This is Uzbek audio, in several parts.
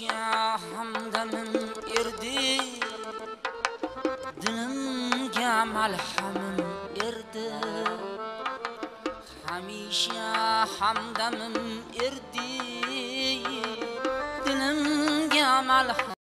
ya hamdamim erdi. Dilimga malhamim erdi. Hamisha hamdamim erdi. Dilimga malham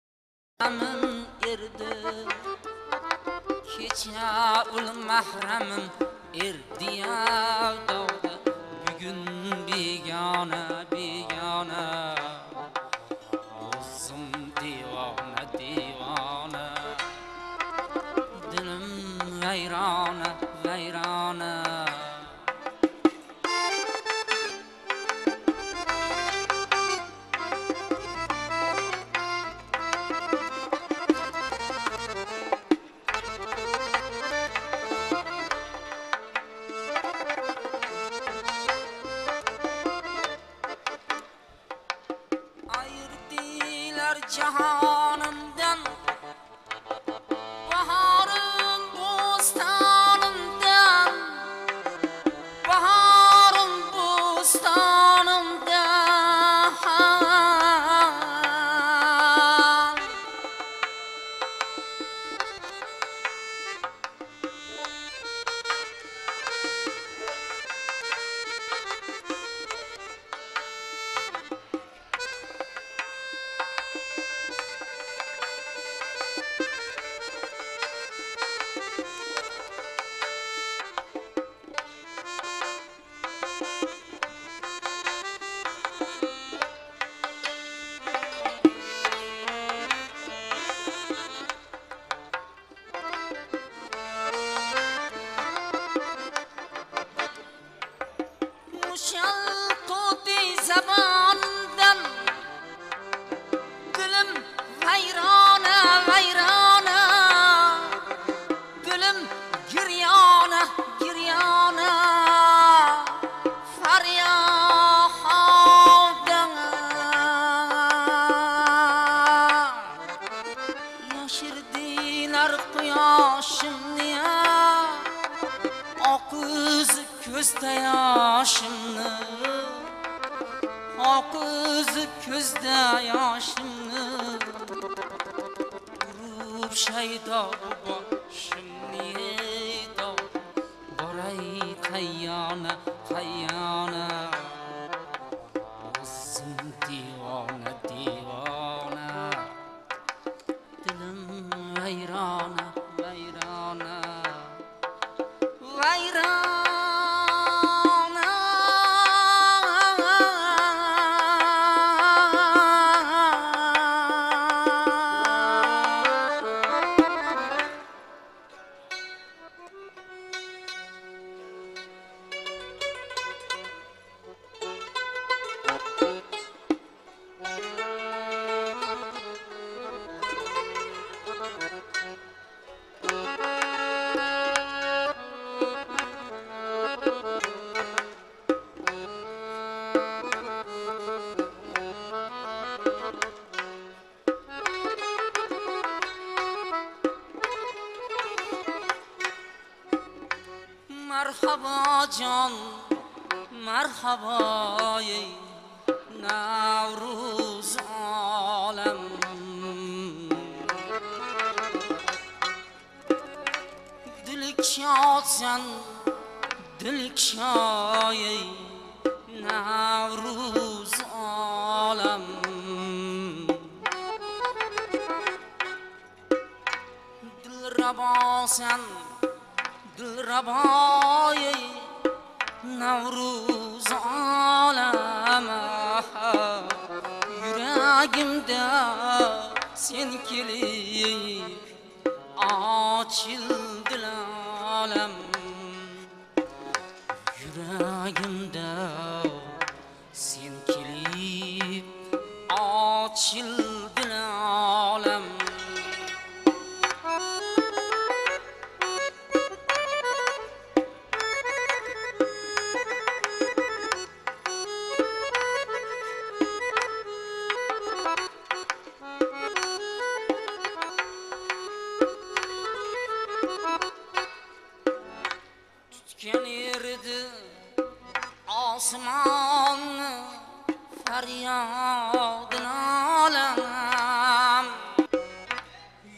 هوای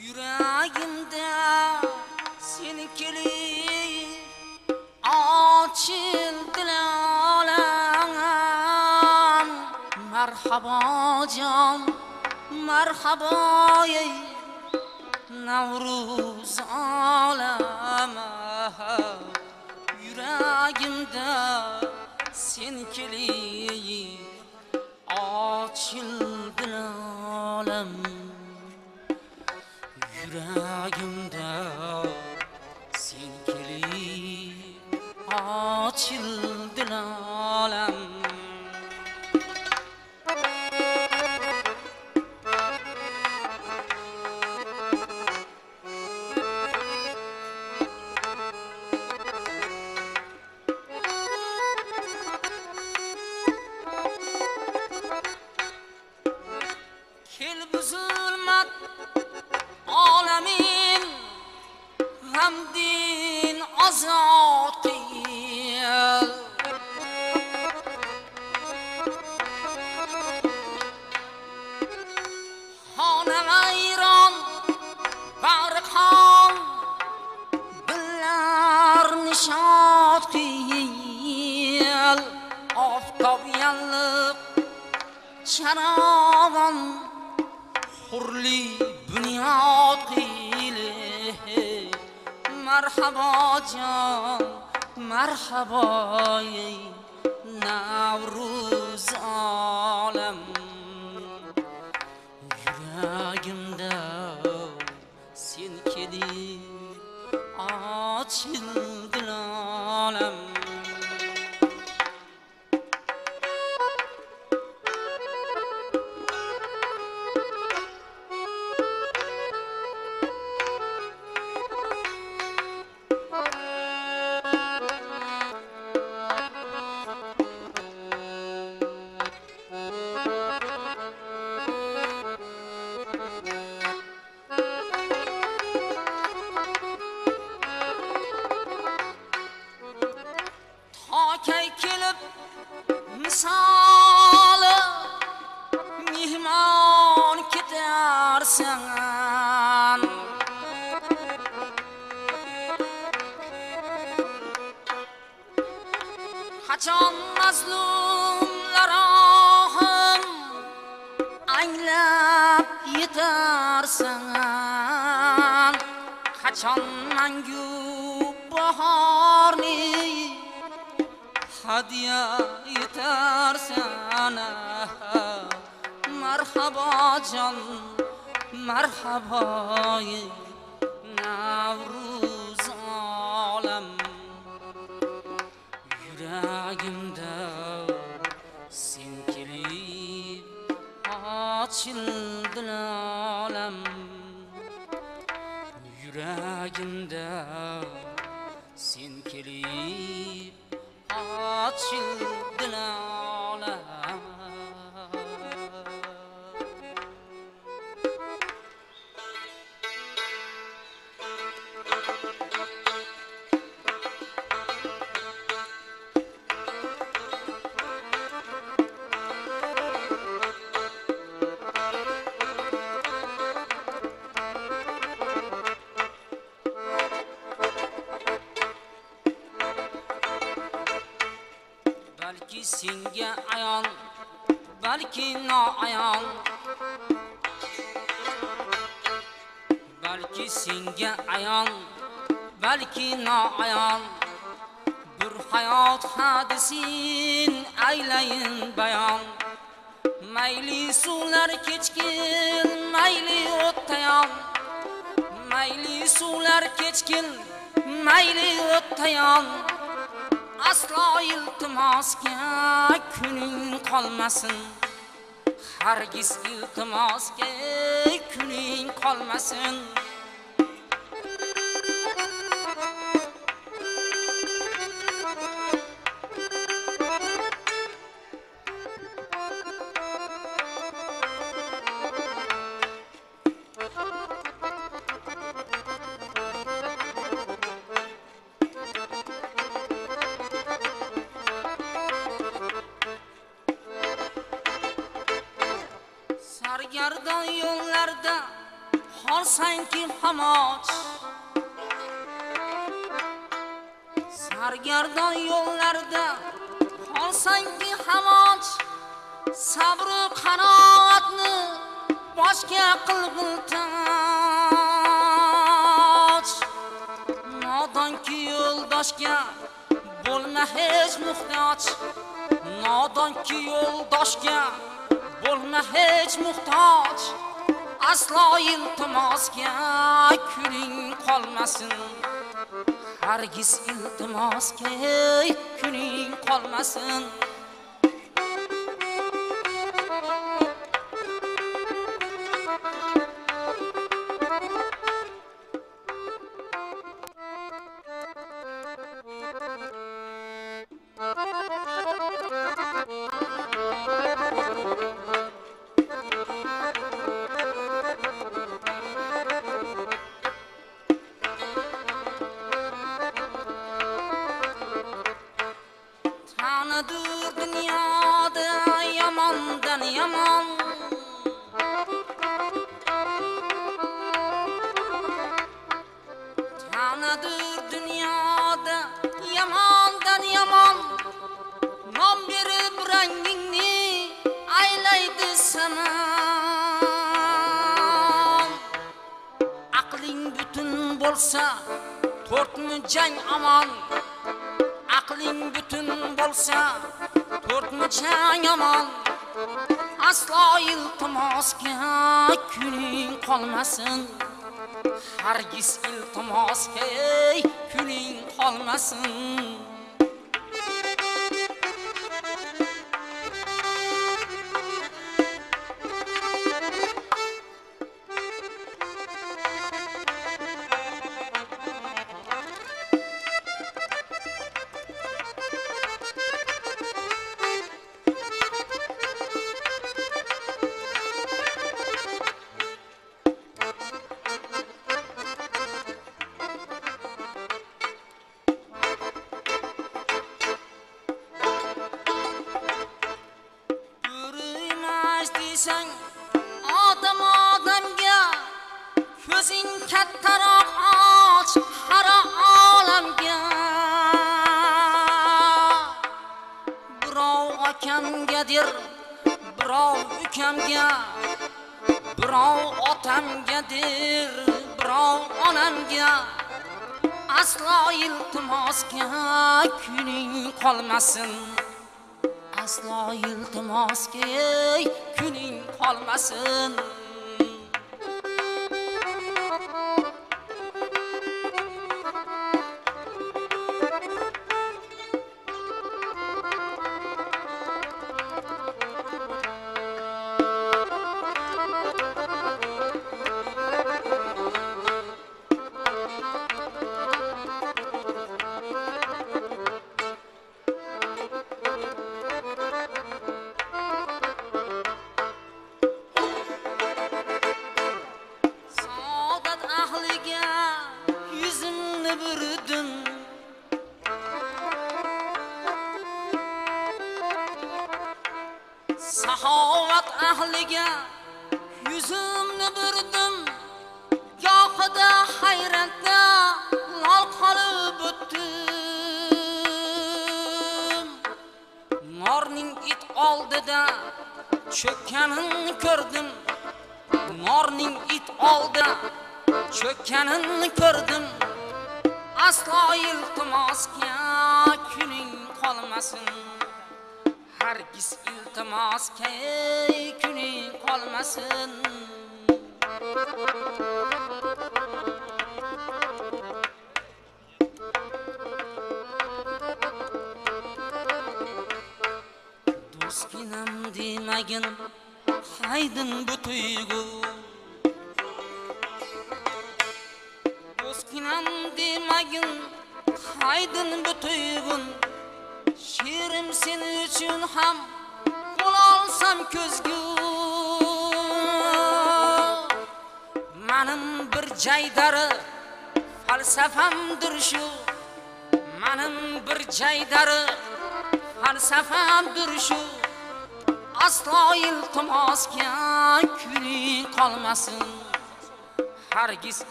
Yüreğimde seni gelir açıldı Merhaba can, merhaba ey Navruz alama. Yüreğimde sen keliyim. ochildi olam yuragimda sen kelib ochildilar شرابم خور لی بنیاد قیله مرحبا جان مرحبای نوروزان sen kelib ochildilar balki bir hayot hadisin aylayin bayon mayli suvlar kechkin mayli o'ttayon mayli suvlar kechkin mayli o'ttayon aslo iltimosga kuning qolmasin. Hargiz iltimosga kuning qolmasin. Qolsangki hamoch sargardon yo'llarda qolsangki hamoch sabru qanoatni boshga qilg'iltoch nodonki yo'ldoshga bo'lma hech muhtoj. Nodonki yo'ldoshga bo'lma hech muhtoj. Aslo iltimosga kuning qolmasin. Hargiz iltimosga kuning qolmasin. aslo iltimosga kuling qolmasin. Hargiz iltimosga kuling qolmasin.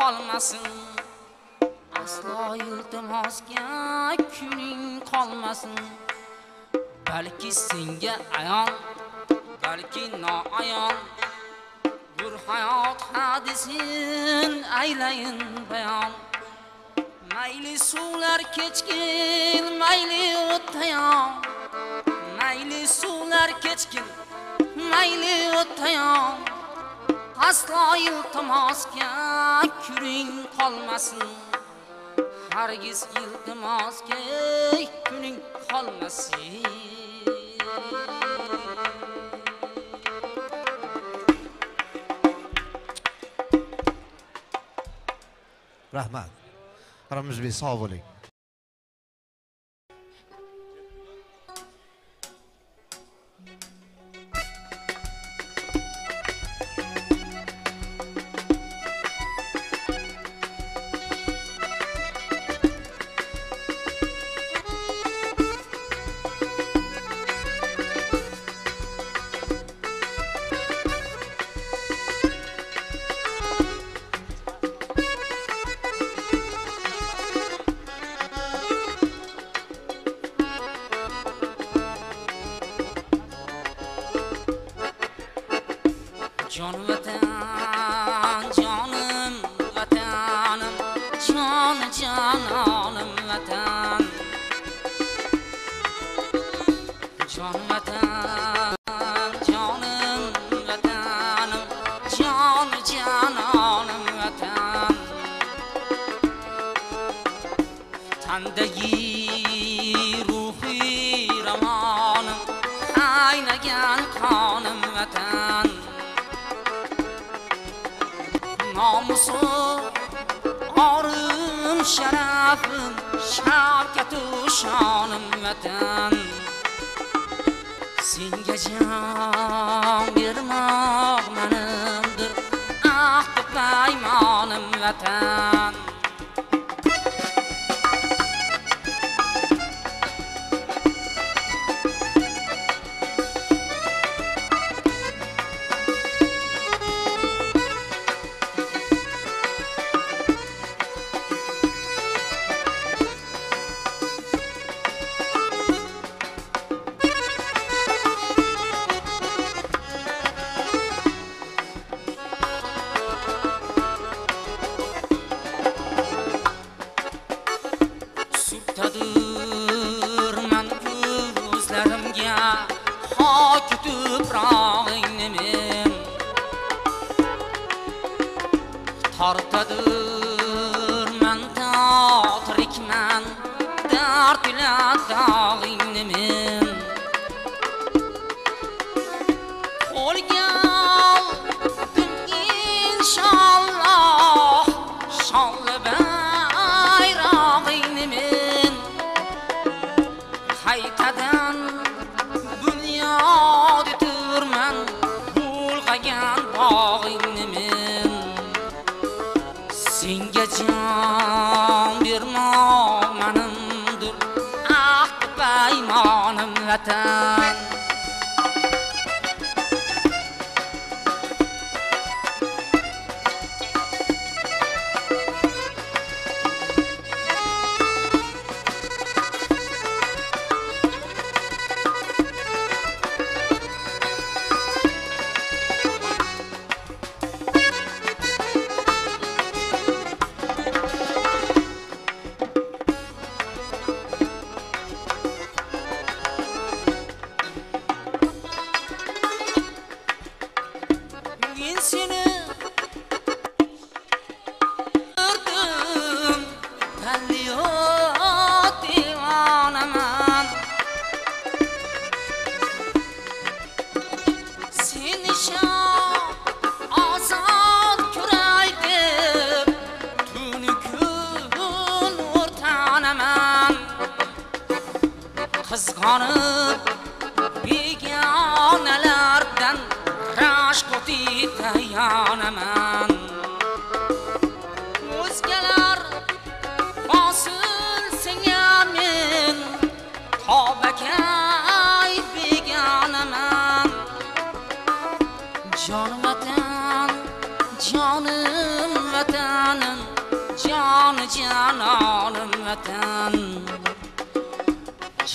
qolmasin. Aslo iltimosga kuning qolmasin. Balki senga ayon balki noayon. Bir hayot hadisin aylayin bayon. Mayli suvlar kechkin mayli o'tayon mayli suvlar kechkin mayli o'tayon aslo iltimosga kuring qolmasin hargiz iltimos key kuning qolmasin rahmat ramizbek sog' bo'ling ichidagi ruhiy ravoni aynagan qonim vatan nomusi orim sharafim shavkatu shonim vatan senga jon bermoq manimdir ahdi paymonim vatan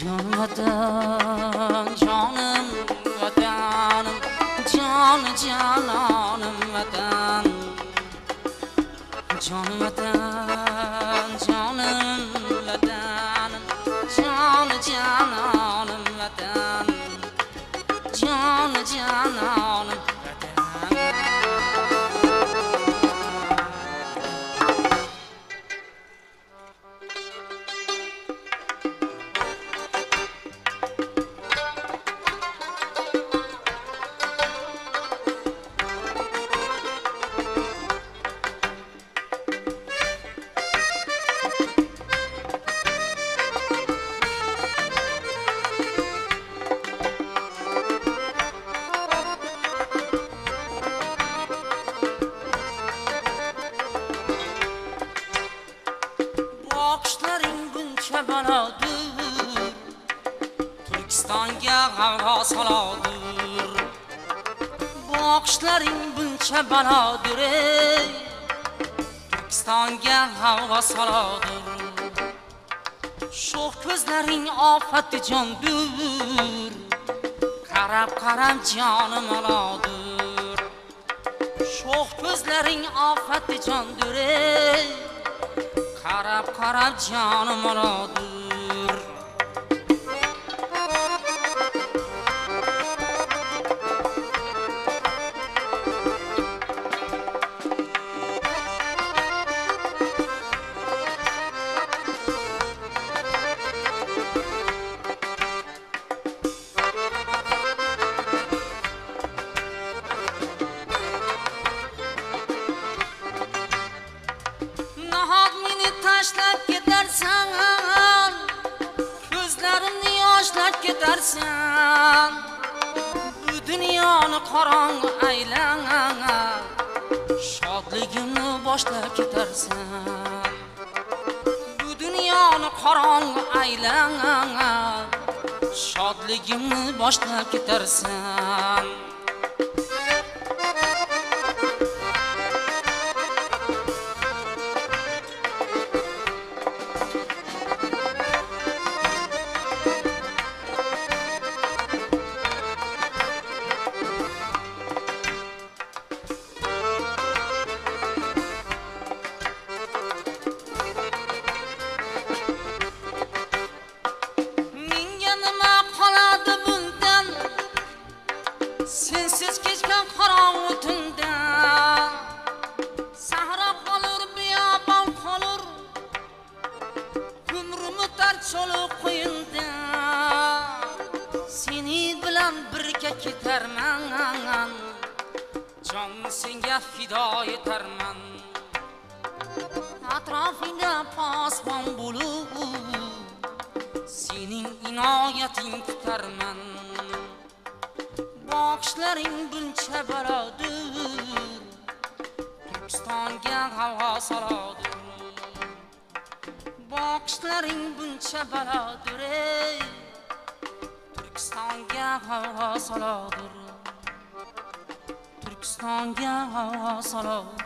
Vatan jonim vatanim jon jalonim vatan jon vatan boshqa ketarsan allangan g'avg'o salodir boqishlaring buncha balodir ey. Turkistonga g'avg'o salodir turkistonga g'avg'o salodir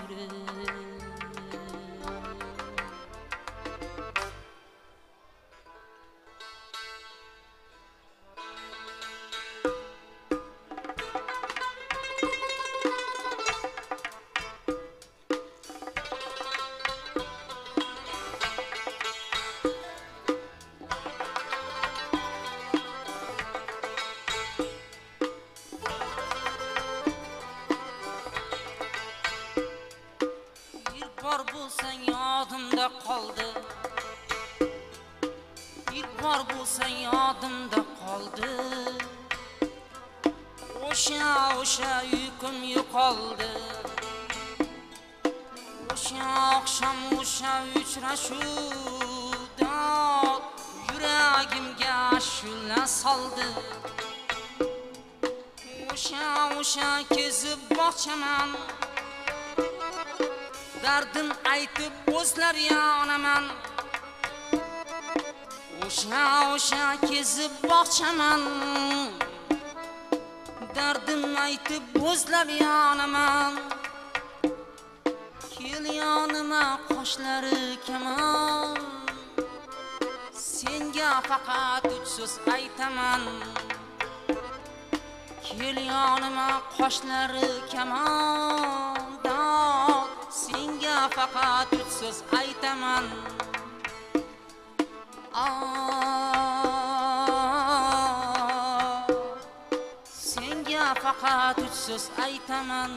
yil yonima qoshlari kamondon senga faqat uch so'z aytaman. Senga faqat uch so'z aytaman.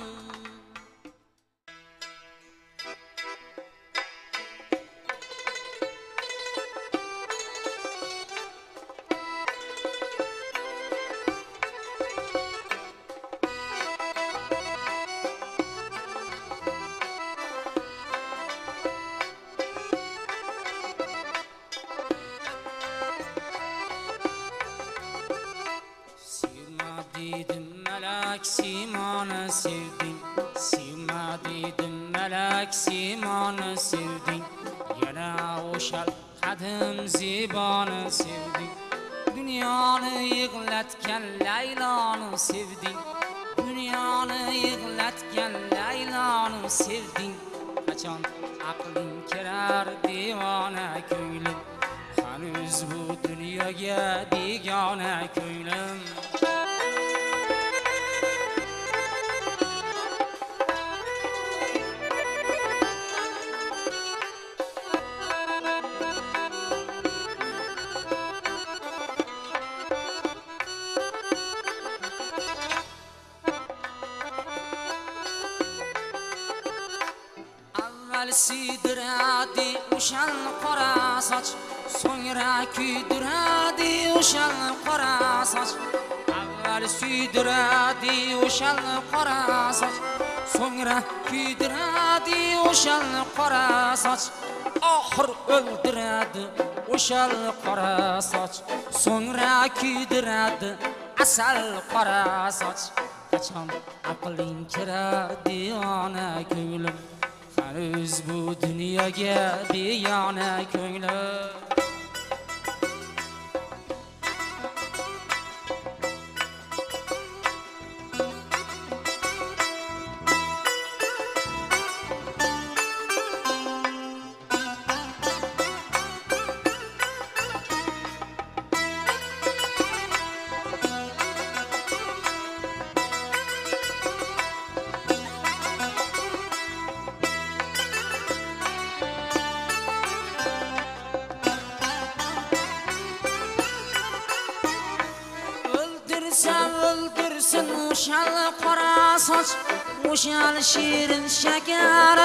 kuydiradi o'shal qora soch. Avval suydiradi o'shal qora soch. So'ngra kuydiradi o'shal qora soch. Oxir o'ldiradi o'shal qora soch. So'ngra kuydiradi asal qora soch. Qachon aqling kiradi ona ko'nglim? Hanuz bu dunyoga begona ko'nglim.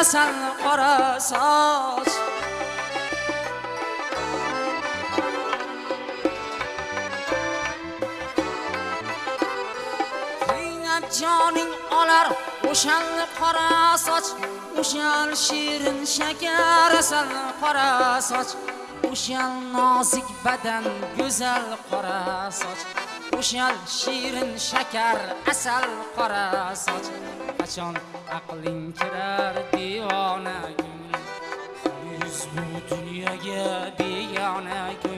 Shakar qora soch qiynab joning olar o'shal qora soch. O'shan shirin shakar asal qora soch. O'shan nozik badan go'zal qora soch. O'shan shirin shakar asal qora soch. Qachon aqling kirar devona ko'nglim hanuz bu dunyoga begona ko'nglim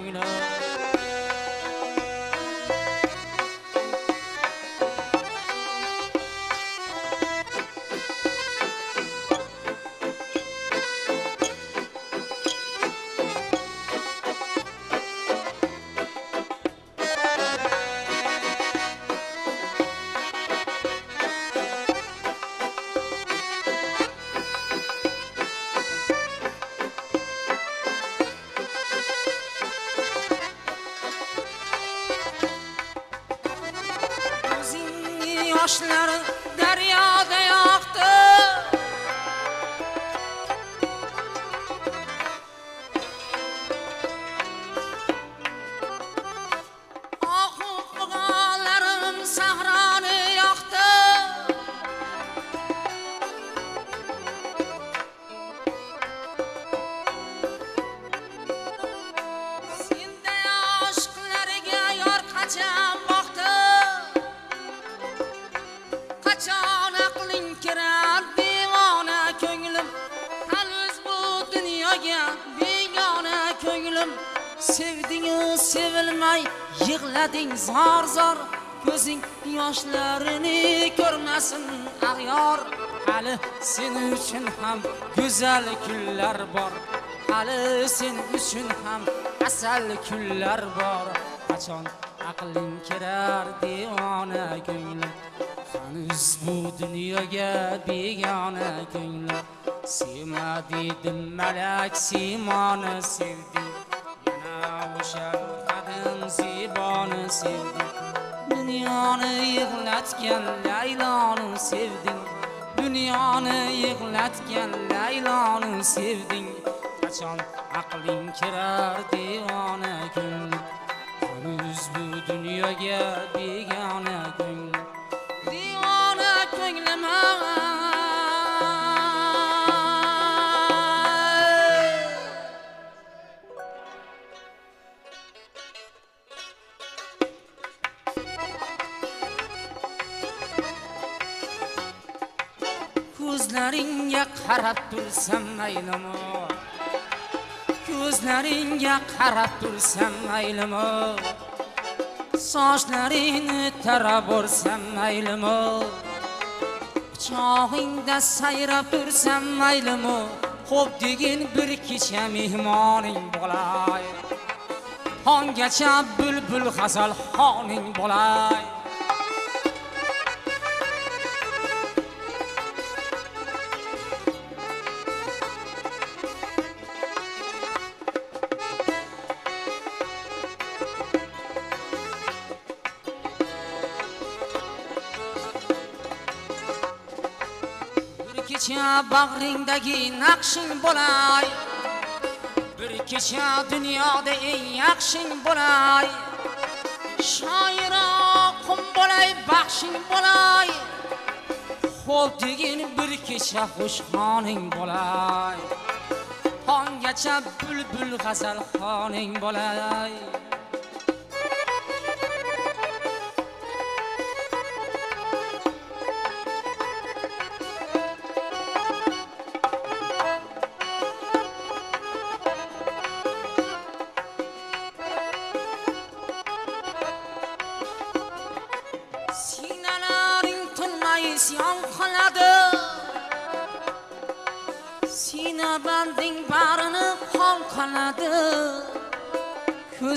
sen uchun ham go'zal kunlar bor. Hali sen uchun ham asal kunlar bor. Qachon aqling kirar devona ko'nglim hanuz bu dunyoga begona ko'nglim sevmadiydim malak simoni sevdim yana o'sha qadim ziboni sevdim dunyoni yig'latgan layloni sevding dunyoni yig'latgan layloni sevding. Qachon aqling kirar devona kun? Hanuz bu dunyoga begona kun. Ko'zlaringga qarab tursam maylimi? Ko'zlaringga qarab tursam maylimi? Sochlaringni tarab o'rsam maylimi? Quchog'ingda sayrab tursam maylimi? Xo'p degin bir kecha mehmoning bo'lay. Tonggacha bulbul g'azal xoning bo'lay. Bag'ringdagi naqshing bo'lay. Bir kecha dunyoda eng yaxshing bo'lay. Shoira qum bo'lay baxshing bo'lay. Xo'p degin bir kecha xushxoning bo'lay. Tonggacha bulbul g'azal xoning bo'lay.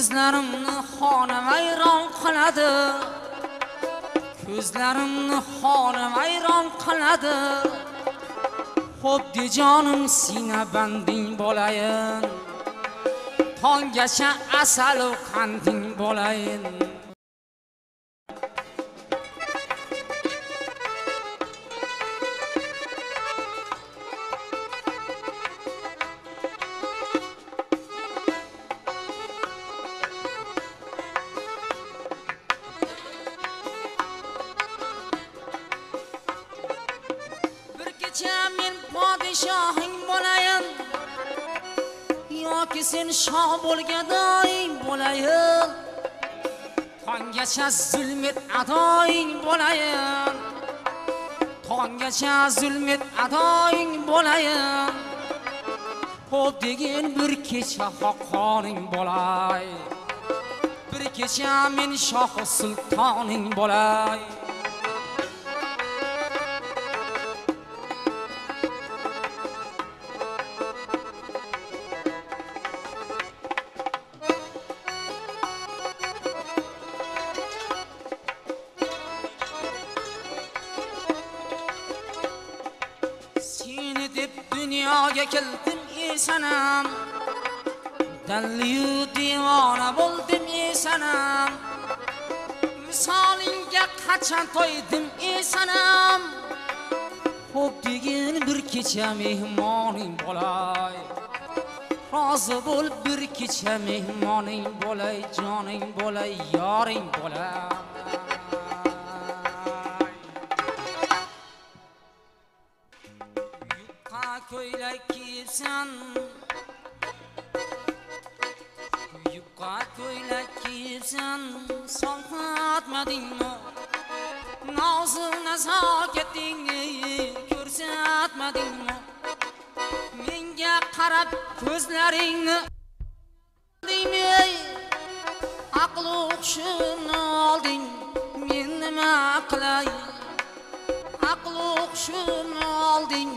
Ko'zlarimni xonavayron qiladi. Ko'zlarimni xonavayron qiladi. Xuddi jonim sina banding bo'layin. Tonggacha asalu qanding bo'layin. Tonggacha zulmet adoying bo'layin tonggacha zulmet adoying bo'layin xo'p degin bir kecha xoqoning bo'lay. Bir kecha men shoh sultoning bo'lay. Dalliyu devona bo'ldim ey sanam misolingga qachon to'ydim ey sanam xo'p degin bir kecha mehmoning bo'lay. Rozi bo'l bir kecha mehmoning bo'lay joning bo'lay yoring bo'lay. Yupqa ko'ylak kiyibsan. Nozu ketding ko'rsatmadingmi menga qarab ko'zlaringni dingmi aql o'qishimni olding men nima qilay? Aql o'qishimni olding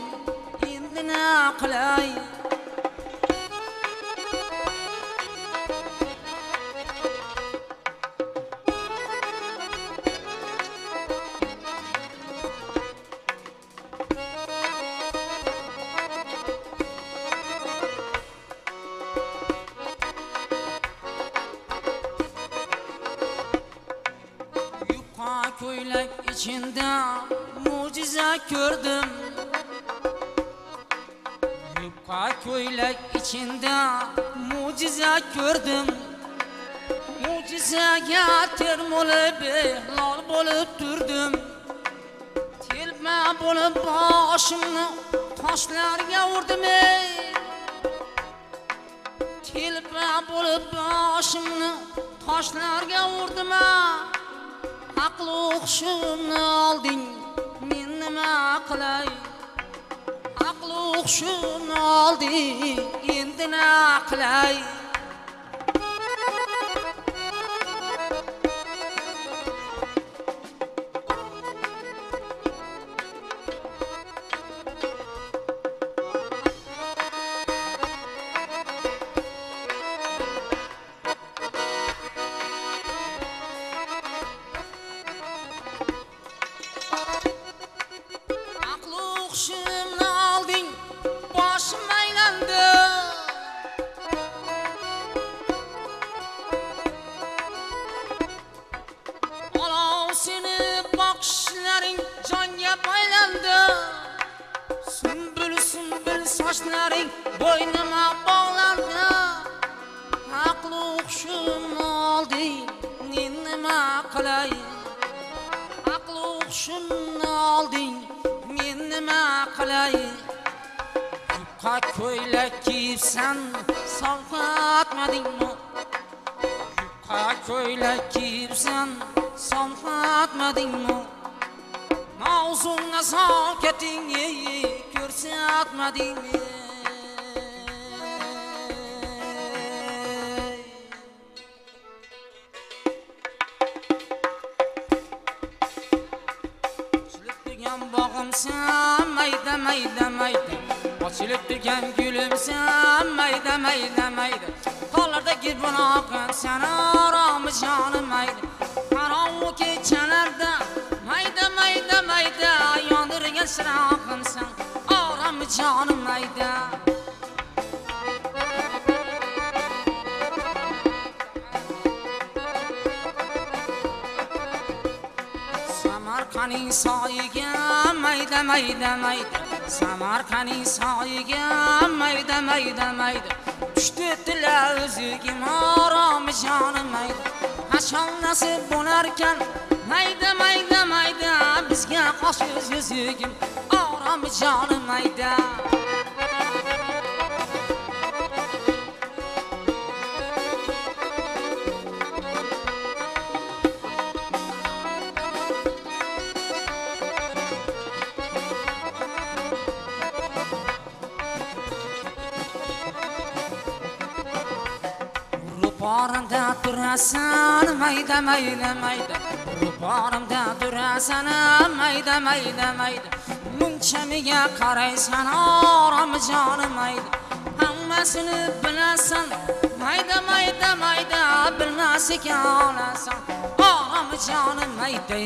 endi nima qilay? Çölek içinde mucize gördüm. Yufka köylek içinde mucize gördüm. Mucize getir olup ihlal bulup durdum. Tilme bulup başımı taşlarga vurdum ey. Tilme bulup başımı taşlarga vurdum ey. Aql o'qishimni olding men nima qilay? Aql o'qishimni olding endi nima qilay? Qilay yupqa ko'ylak kiyibsan sovqatmadingmi? Yupqa ko'ylak kiyibsan sovqatmadingmi? Mavzunga sokatingni ko'rsatmadingmi? Kulib turgan gulimsan mayda mayda mayda. Tog'lardagi oqin sani oromi jonim mayda. Qorong'u kechalarda mayda mayda mayda. Yondirgan chirog'imsan oromi jonim mayda. Samarqaning soyiga mayda mayda mayda. Samarqaning soyiga mayda mayda mayda. Tushdi tila o'zigim oromi jonim mayda. Qachon nasib bo'larkan? Mayda mayda mayda bizga qosh o'z yuzigim oromi jonim mayda. Turasan mayda mayda mayda. Ro'parimda turasan mayda mayda mayda. Munchamiga qaraysan orom jonim mayda. Hammasini bilasan mayda mayda mayda bilmas ekan olasan. Orom jonim mayda.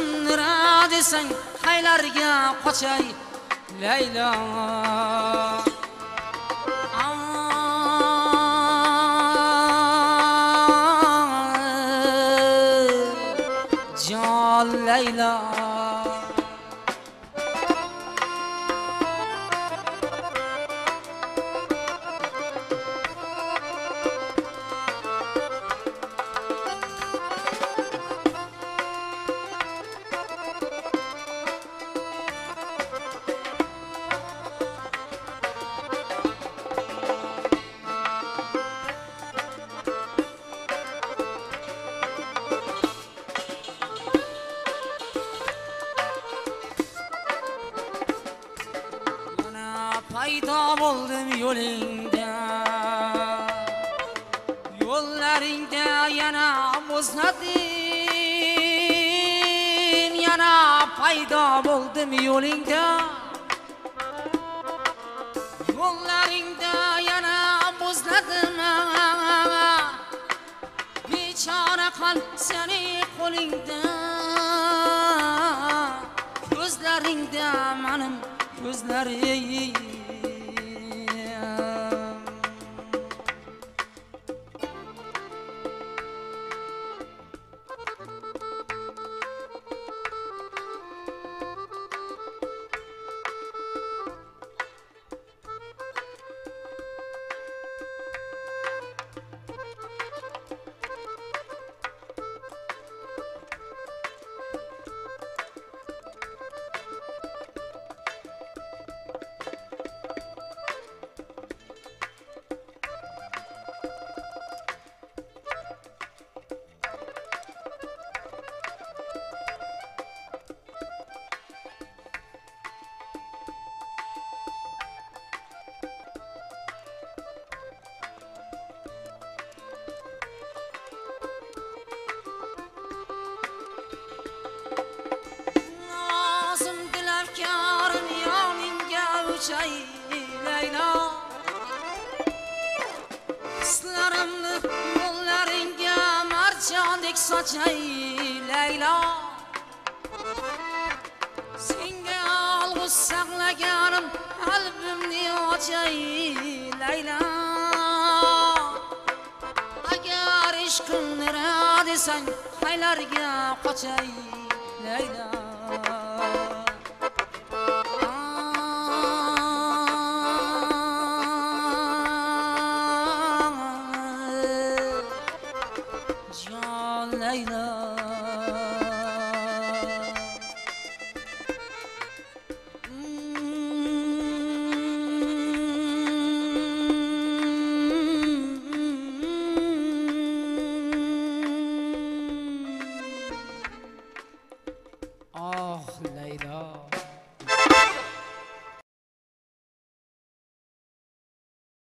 Agar desang haylarga qochay. Laylo bo'ldim yo'lingda Yo'llaringda yana muzladim Bechora qalb seni qo'lingda Ko'zlaringda manim ko'zlaring haylarga qochay Leyla